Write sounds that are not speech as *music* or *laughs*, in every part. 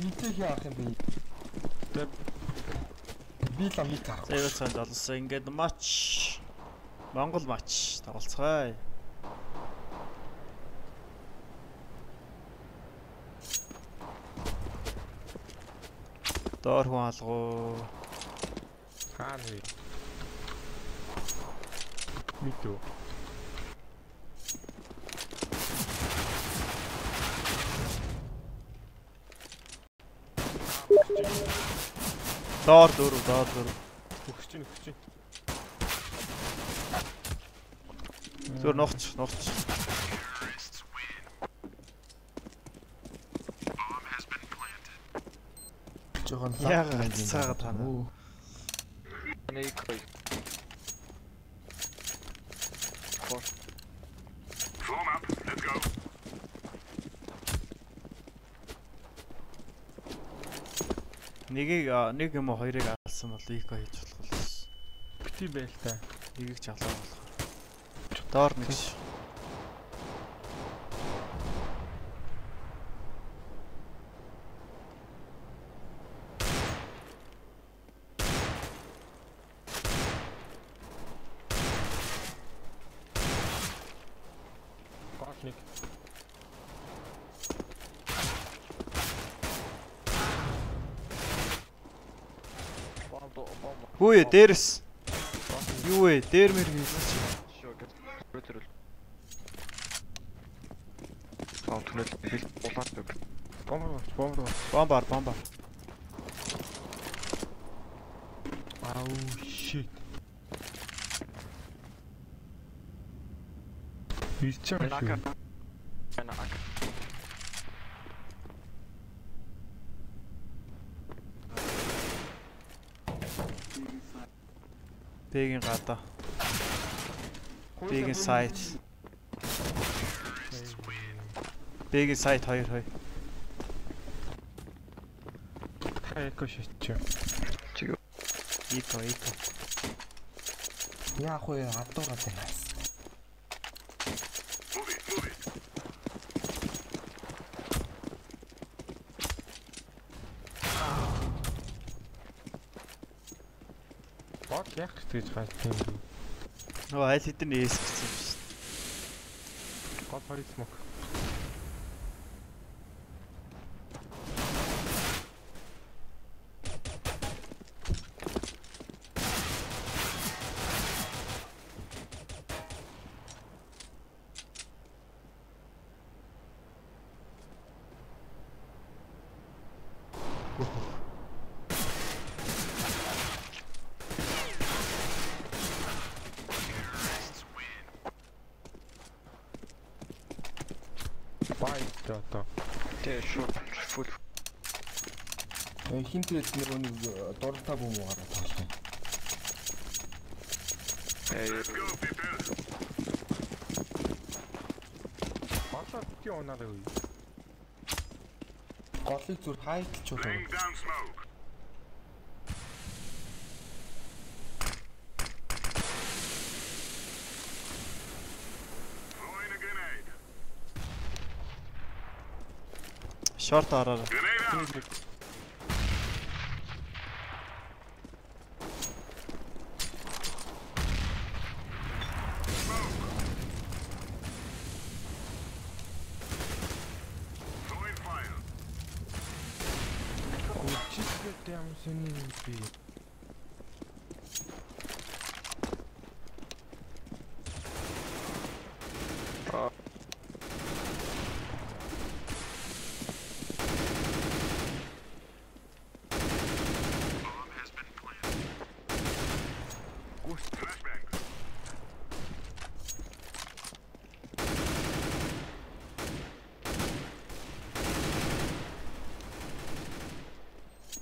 Митэх яах юм бэ? Тэг. Би л мит авах. За юу цаанд олсон. Ингээд матч Монгол матч тоглолцгаая. Доор хүн алгуу. Хаана вэ? Митүү. Доор дөрөв, доор дөрөв. Өгч чинь өгч чинь. Зүр нухч, нухч. Жохон Яагаад цаагаад тана? Нэг хоёр. Нэгийг нэг юм уу хоёрыг алсан бол ико хийж болох болсон. Бити байл та. Нэгийг жалаа болохоор. Доор нэг ш. Hoe, Teres. Joe, der mir götürül. Tamam tünel bir bombard yok. Bomba var, bomba var. Bombar, bombar. Oh shit. He's charging. Бэгийн гадаа. Бэгийн сайт. Бэгийн сайт 2 2. Та эко шичээ. Ико, ико. Яах вэ? Адуугаад байна. Гэж тийм. Нөгөө аль хэдийн эс гэсэн юм шүү. Гол хориг смок. Бай одоо. Тэ шууд фул. Э, Хин тэгээд нэг нэг дуртай бөм угаараа тоглох юм. Э Баалаа бити унаарай үе. Голыг зүр хайталч уу. Шорт ороор. Чичгтэй юм сони би.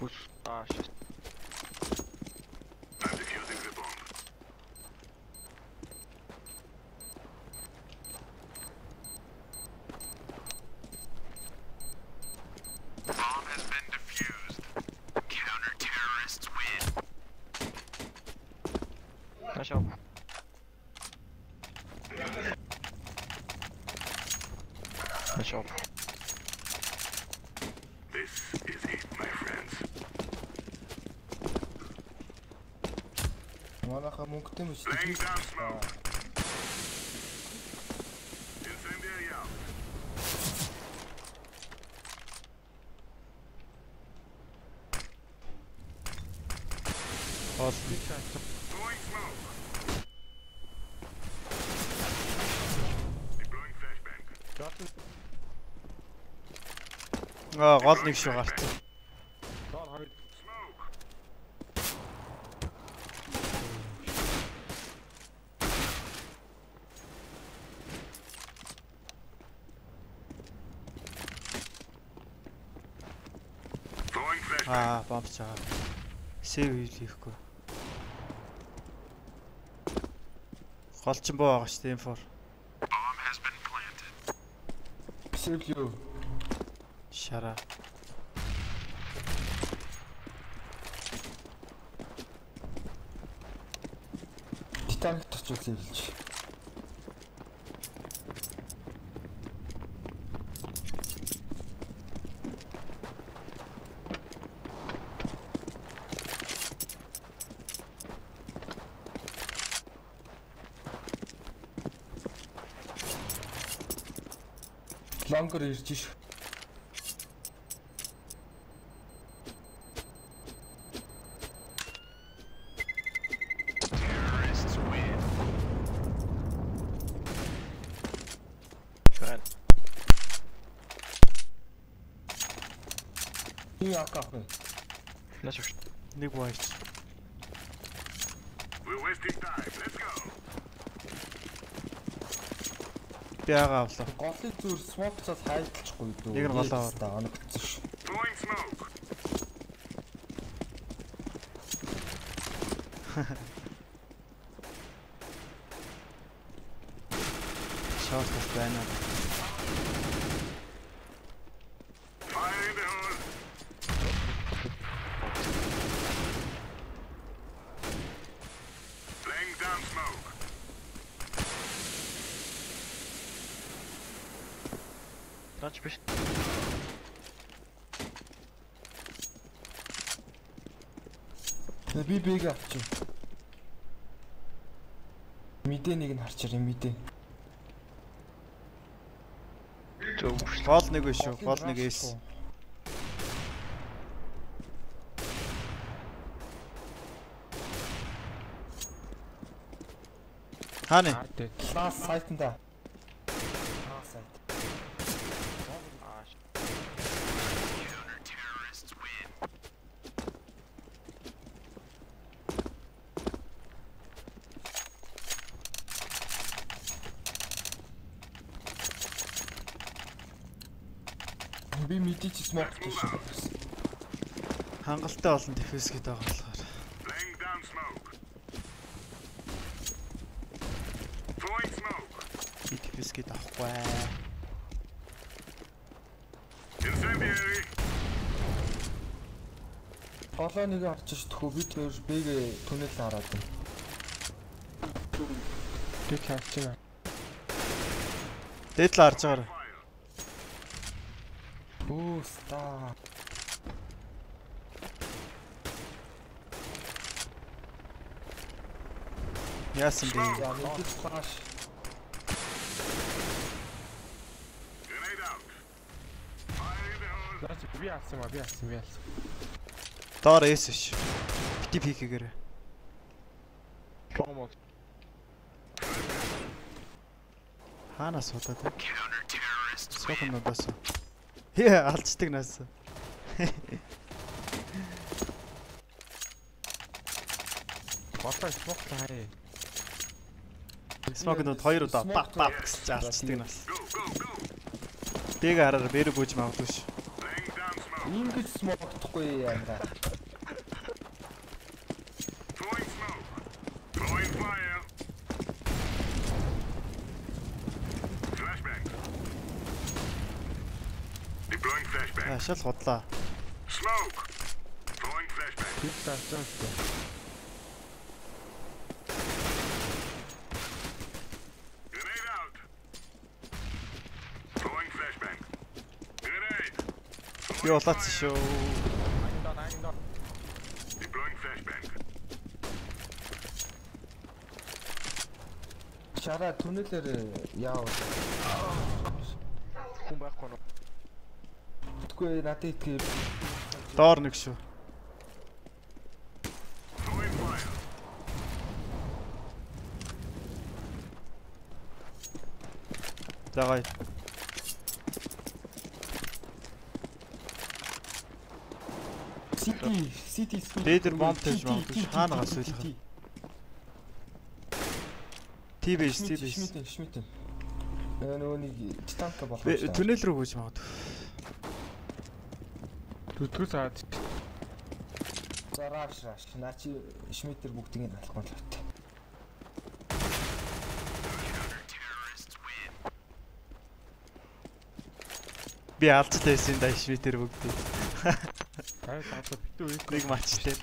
гус аа шит. Нашел. Нашел. This is Ха мөнгөтэй мэт. Laying down smoke. Incendiary out. Гол Throwing smoke. Deploying flashbang. аа гол нэг шүү гарт. Доор хоёр Smoke. Throwing flashbang. Аа бомбч байгаа. Сэв хийхгүй. Гол ч боо байгаа шүү дээ M4. Bomb has been planted. Сэвлүү. Шара. Титаник очил сэвлж. Bunker есть здесь. Я капну. Значит, не бойся. We wasted time. Let's go. Би агаа авлаа. Голыг зүр смокцаас хайдалчихгүй дүү. Нэг нь голоо аваа. Та оногдсон ш. *laughs* Шорт байна. Fire in the hole. Touch биш. Би биг авчих. Мэдээ нэг нь харчаар юм мэдээ. Зөв. Гол нэг биш шүү. Гол нэг эс. Дээр. Лаас сайтанда. Аа сайт. Аа. Terrorists win. Мэдээ чи смок гэж шүү. Хангалттай олон дефенс гэдэг байгаа болохоор. Laying down smoke. Throwing smoke. Би дефенс гэдэг авахгүй. Incendiary. Голоо нэг харчих ш төхөө би тэр бэгээ түнэл хараад байна. Би капчна. Дээдл харж байгаарай. Fire. Оо ста. Яасан бэ? За мэдээ флаш. Grenade out. Fire in the hole. Наач би авсан ба би авсан би авсан. Доор эс Хээ алдчихдаг наас. Голоо смок таа. Смок нод хоёр удаа бак бак гэж алдчихдаг go. Дэг хараар бэр бүүж магадгүй ш. Laying down smoke. Ингэж смоктохгүй юм да. Throwing smoke. Throwing fire. Flashbang. Deploying flashbang. Ашаал годлаа. Smoke. Throwing flashbang. Би авсан шүү. Grenade out. Throwing flashbang. Grenade. Би улаац шүү. Ангидаа, ангидаа. Deploying flashbang. Grenade out. Throwing flashbang. Grenade. Throwing fire. Deploying flashbang. Grenade. Throwing fire. Grenade. Throwing fire. Deploying flashbang. Grenade. Throwing fire. Шараа түнэлэр яав. Хүн байхгүй нь. Тэгвэл надад итгэв. Доор нэг шүү. За гоё. Сити, Сити спид. Дээдэр бомб тавьж магадгүй. Хаана гас үйлэх вэ? Ти бэш, ти бэш. Шмитэн, шмитэн. Нөгөө нэг титанка болох. Түнэл рүү гүйж магадгүй. Түтгэс аваад За раш раш. Наа чи шмитэр бүгдийг нь алахгүй л бат. Би алдчихсан байсан да швитер бүгд. гай таалаа битүү Нэг матчтэй.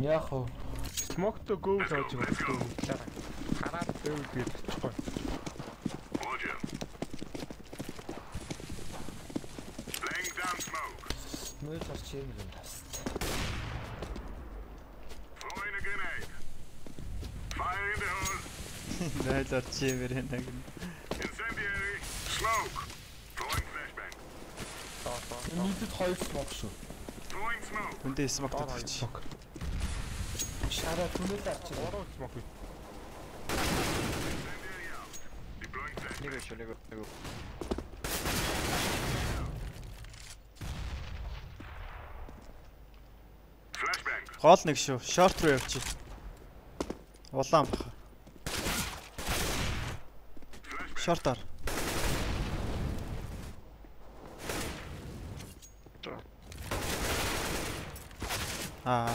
Яг уу. смокто гоо тааж байгаа. Хараад дэв гээд очихгүй. Roger. Laying down smoke. Мөн харч юм юм таст. Throwing a grenade. Fire in the hole. Найлаар чимэр нэг. Incendiary. Smoke. Throwing flashbang. Нийтэд хоёр смок шүү. Throwing smoke. Хүндээ смок Доор тавьчих. смок. Шараа түнэл арчиж. Ороо смок. Incendiary out. Deploying flashbang. Нэг өчөө нэг нэг. Flashbang. Гол нэг шүү. Шорт руу явчих. Улаан баха. Шортаар. Аа.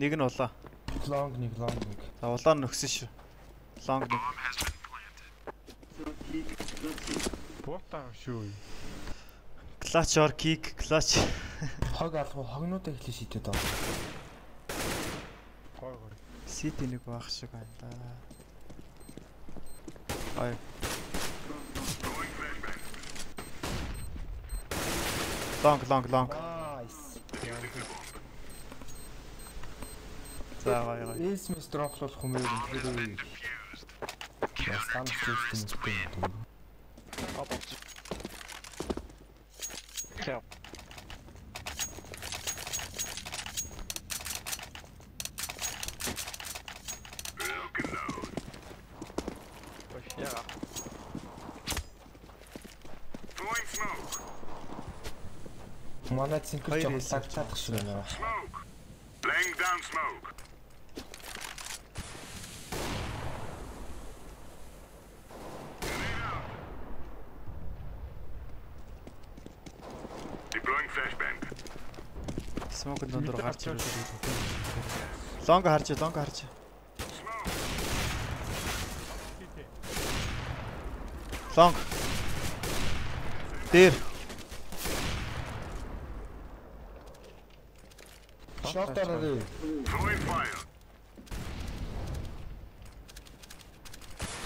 Нэг нь улаа. Лонг нэг, лонг нэг. За улаан нь өгсөн шүү. Лонг нэг. Буутаа шүү. Клач ор кик, клач. Хог алгу хогнуудаа эхлээ шийдэд байгаа. Гой гой. Сити нэг байх шиг байна да. Ой, Throwing flashbang. лонг лонг лонг. Найс. За гой гой. Эсмэс дроплох хүмүүс юм тэр. Яс тань систем юм. Кяп. Lock and load. Яа. Throwing smoke. Манай цэнхэр Хоёр жоо эсрэг тагтаадах шиг байна. Smoke. Laying down smoke. Grenade out. Deploying flashbang. Смок дондор гарч ирж ирээ. Лонг харж, лонг харж. Smoke. Лонг. Дээр. Shot at it. Throwing fire.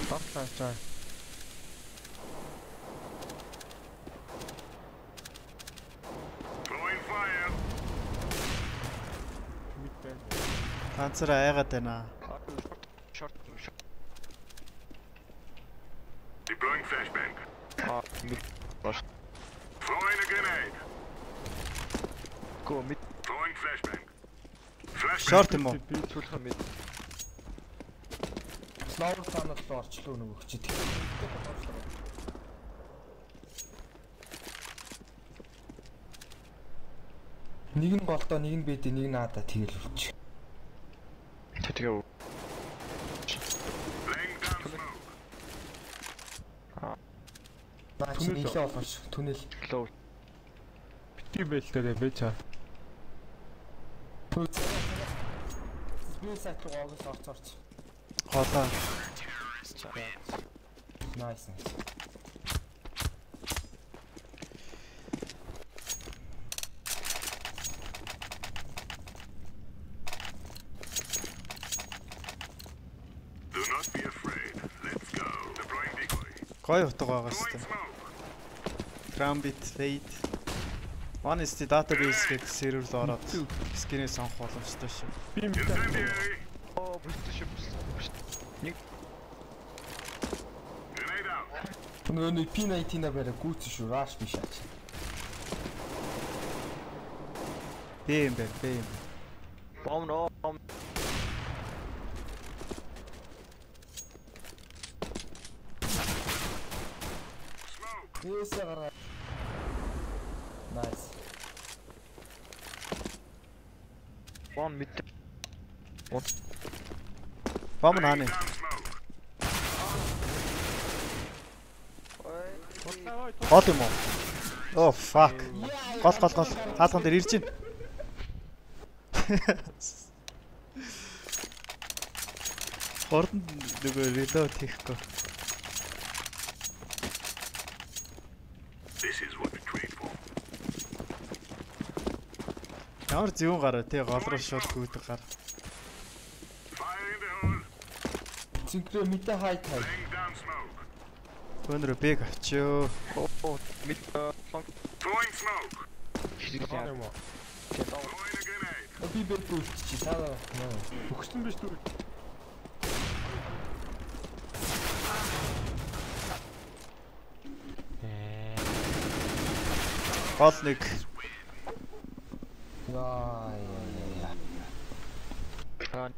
Fuck that guy. Throwing fire. Kannst du da ärgert denn? Шорт юм уу? би сүүлх мид. Слоур цаанаас руу орчлоо нөгөө хүчит. Нэг нь голдоо, нэг нь бэдэ, нэг нь наада тэгэл үуч. Тэгээ. Наа чи нэлээ болгоо шүү. Түнэл. Бити бэлтээрээ бэж чаа. Би сайт руу огоос орц орц. Голоо. Найс. найс. Do not be afraid. Let's go. Deploying decoy. Гой утга байгаа Throwing хэвээр. smoke. One is the database гэдэг сервер л ороод скинээ сонгох боломжтой шүү. Би юм даа. Оо, бүстэй шүү, бүстэй. Нэг. Нөгөө нэг P19-а барай гүйц шүү, rush биш аач. Бэм бэм бэм. Бом ноо. Ээсэ гараа. Бом нааны. Down smoke. Гол юм уу? Oh fuck. Гол гол гол. Хаалган дээр ирж байна. Хордонд нөгөө reload хийхгүй. This is what we trained for. Ямар зөвөн гараа тий гол руу шууд гүйдэг гар. Цинкрэ мэдээ хай тай. Өнөрөө бэг авчиё. Оо мэд. Лонг. Throwing smoke. Гол юм уу? Би бэр гүйчих чи таа. Өгсөн биш түр. Ээ. Гол нэг Яа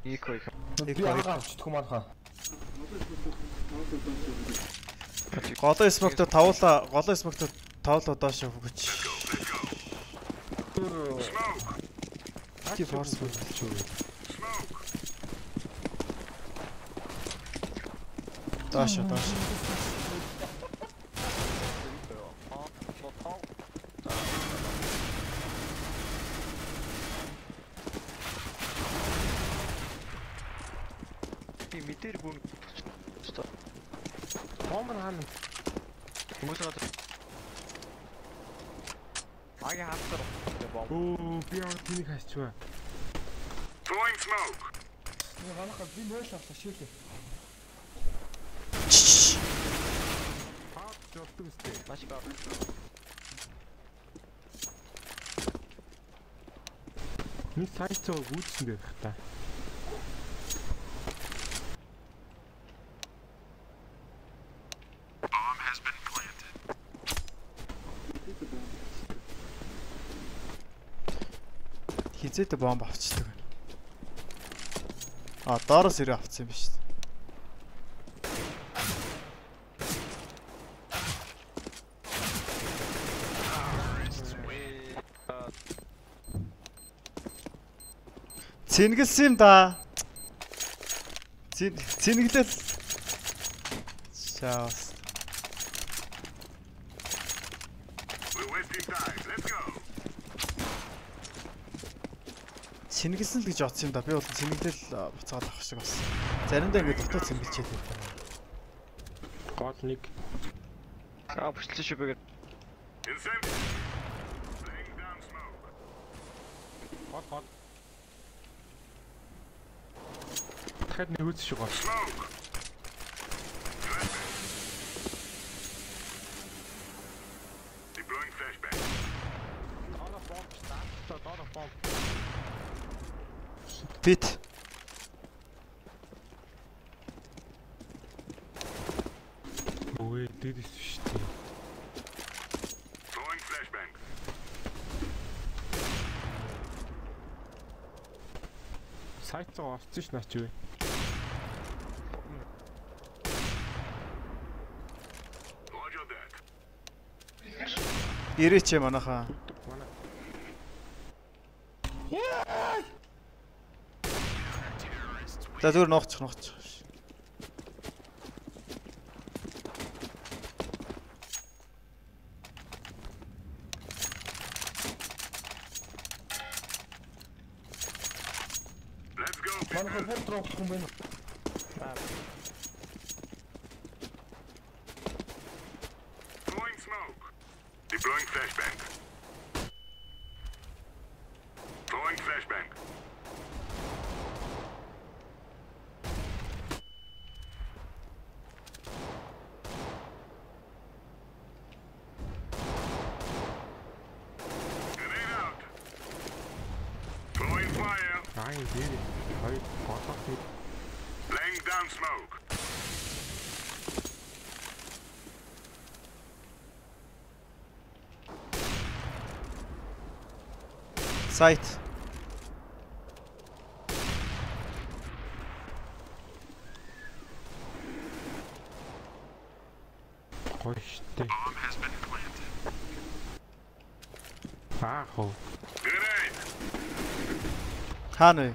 их. Би агаа авчихдаг юм аа. Голоо смогтой тавуулаа голоо смогтой тавуулаа доош. Smoke. Ти форс болчихоо. Smoke. Доош доош. Би мэдэр бүн. Бом хаана? Хүмүүс надад. Аги хатар. Бом. Өө би яг тэнийг хасчихваа. Throwing smoke. Би ганахаа би нөөш авлаа шийлээ. Хаад жолдог үстэй. Маш гоо. Ми сайцоо гүйцсэн байх та. Хизээдэ бомб авчдаг байна. А доороос ирээ авцсан юм биш. Цэнгэлсэн юм да. Цэн цэнгэлэл. Цэнгэлсэн л гэж бодсон юм да. Би бол цэнгэлэл а, буцаад авах шиг болсон. Заримдаа ингэ дутуу цэнгэлчээд байдаг. Гол нэг. Аа бүчлээ шүү smoke. Гол гол. Дахиад нэг үз шиг гол. Smoke. Deploying flashbang. Доороо бомб стаа. Доороо бомб. Бит. Өө дэдэс биш тий. Throwing flashbang. Сайцоо орцсон ш юу. Roger that. Ирээч манайхаа. Манай За зүгээр нуугчих нуугчих. Let's go. Манайхаа бүр троох юм байна. Throwing smoke. Deploying flashbang. Throwing flashbang. Grenade out. Throwing Harry Vortrag geht. Laying down smoke. Zeit. Bräuchte. Faro. Hanel.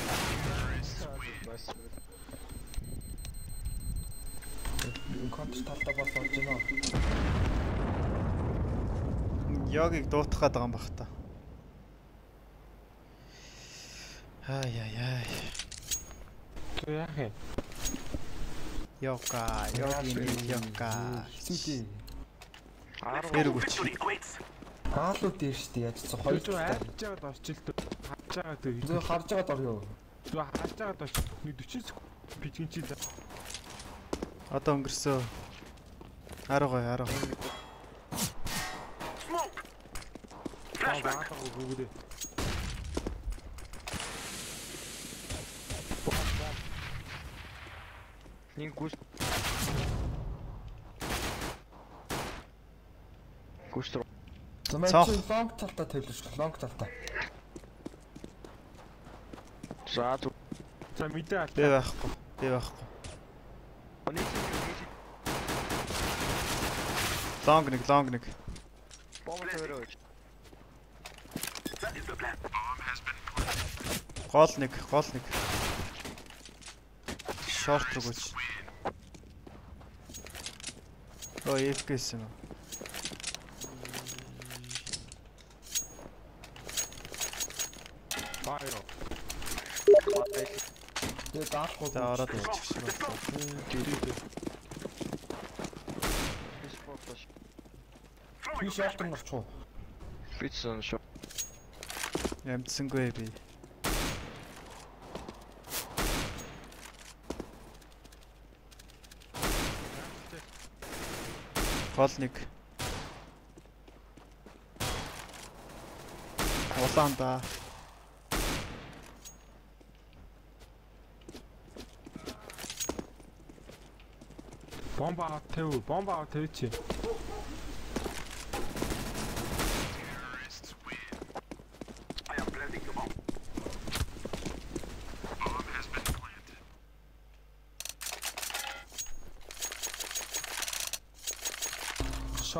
Контр талдаа бас орж байна. Йогийг дуутах гээд байгаа юм бах та. Ай яй яй. Тэ яах юм? Йока, йогийн йока. City. Хэрэг үч. Хаалуу дээр шүү дээ. Яаж ч хоёр талтай. айж жагаад орчилт. Харж байгаа тэр. Зөө харж байгаад орё. Зөө харж жагаад орч. Нэг 40 секунд пижгэн чи. Одоо. Аргагүй, аргагүй. Аа баатаа гүгдээ. Нэг. Замаа Цонх. чи лонг талдаа тавилж. Лонг талдаа. За. За мэдээ аль. Бэв байхгүй. Бэв байхгүй. Лонг нэг, лонг нэг. Гол нэг, гол нэг. Шорт руу гүйч. Оо, FKS юм. Баяр. Тэгээ даахгүй. За ороод ирчих шиг байна. Спортош. Би шалтар гарч уу. Битсэн шо. Ямдсангүй би. Гол нэг. Улаан да. Бомба аваад тавь. Бомба аваад тавь чи.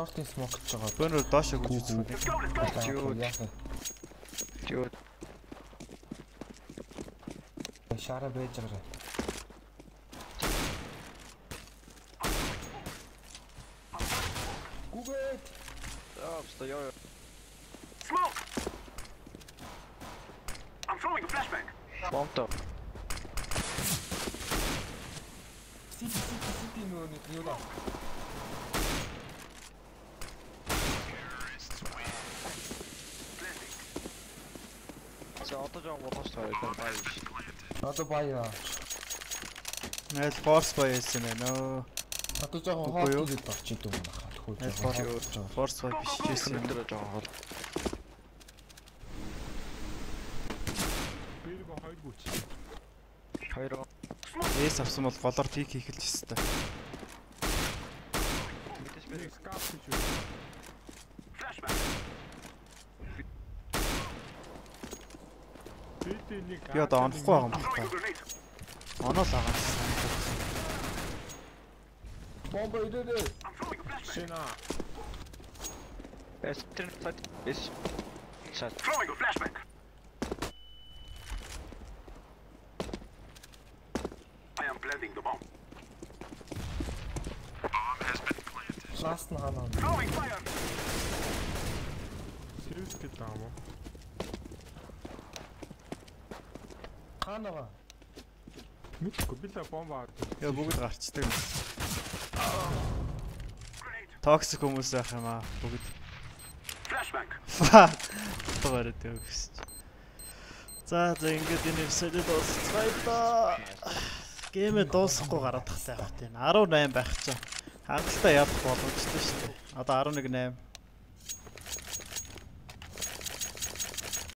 Short-ийн smoke гэж байгаа. Бөөнөр доошоо гүйж үзэх үү. Яах вэ? Тио. Шара байж байгаа. Гүгээд Аа, стояо. Smoke! I'm throwing a flashbang. Бомбто. City City City нөгөө нэг юу лээ. За одоо жоо болохоос тоо бай. Одоо баяа. Найл форс боёс юм байна оо. Одоо юу? хоол хийгээд орчих юм байна жоохон. форс бой биш гэсэн юм. Өнөөдөр жоо хол. Бэрэг хоёр гүч. Хоёр Эс авсан бол голоор пик хийх л ёстой. мэдээж Нэг бэрэг. скаф гэж үү. Flashbang. Бэдэ нэг. Би одоо онохгүй байгаа юм I'm throwing a байна. grenade. Оноо л байгаа. Бомба идээд. I'm throwing a flashbang. Шина. Эс тэр цат. Эс. Цат. Throwing a flashbang. I am planting the bomb. Ласт нь хаана. Байгаа? Мэдгүй би л бомба аваад. Яа бүгд гарчдаг. Токсик хүмүүс байх юм аа бүгд. Flashbang. Төгөөрөө төгс. За за ингээд энэ эпизодыг дуусгацгаая да. Геймээ дуусахгүй гараад тахтай явах тийм 18 байх чинь хангалттай явах боломжтой шүү дээ. Одоо 11 8